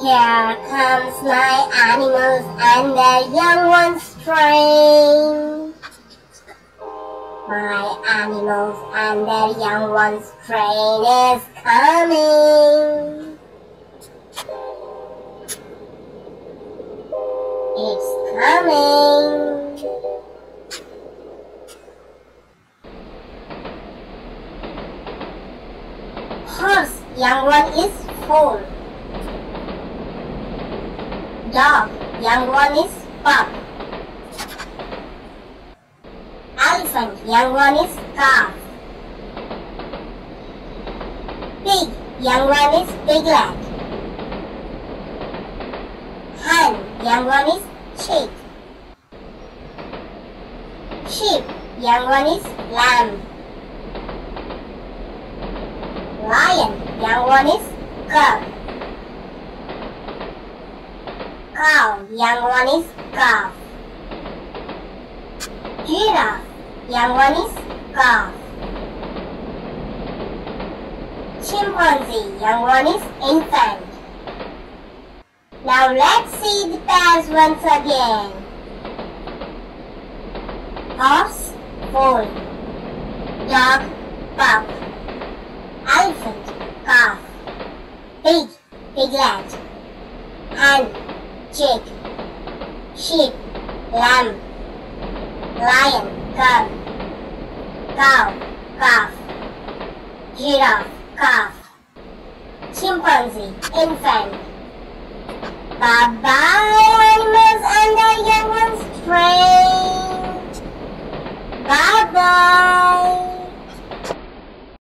Here comes my animals and their young ones straying. My animals and their young ones train is coming. It's coming. Horse, young one is foal. Dog, young one is pup. Elephant, young one is calf. Pig, young one is piglet. Hen, young one is chick. Sheep, young one is lamb. Lion, young one is cub. Cow, young one is calf. Giraffe, young one is calf. Chimpanzee, young one is infant. Now let's see the pairs once again. Horse, foal. Dog, pup. Elephant, calf. Pig, piglet. Hen, chick. Sheep, lamb. Lion, cub. Cow, calf. Giraffe, calf. Chimpanzee, infant. Bye-bye, animals and their young ones trained. Bye-bye.